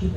17